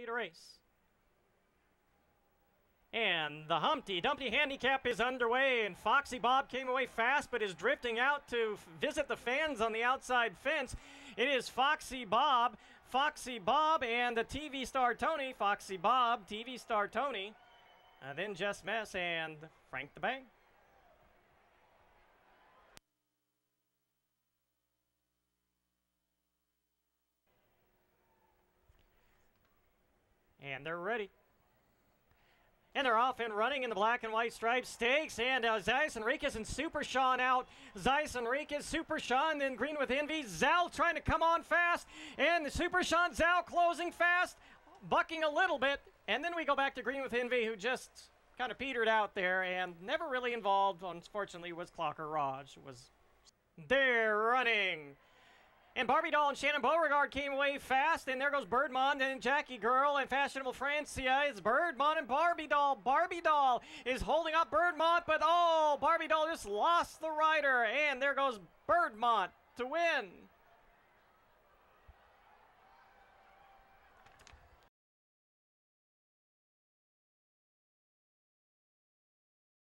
ready to race. And the Humpty Dumpty Handicap is underway, and Foxy Bob came away fast but is drifting out to visit the fans on the outside fence. It is Foxy Bob, Foxy Bob, and the TV star Tony. Foxy Bob, TV star Tony. Then Jess Mess and Frank the Bank. And they're ready. And they're off and running in the black and white striped stakes. And uh, Zeiss Enriquez and Super Sean out. Zeiss Enriquez, Super Sean, then Green with Envy. Zal trying to come on fast. And the Super Sean, Zal closing fast, bucking a little bit. And then we go back to Green with Envy, who just kind of petered out there and never really involved, unfortunately, was Clocker Raj. Was there running. And Barbie Doll and Shannon Beauregard came away fast. And there goes Birdmont and Jackie Girl and Fashionable Francia. It's Birdmont and Barbie Doll. Barbie Doll is holding up Birdmont, but oh, Barbie Doll just lost the rider. And there goes Birdmont to win.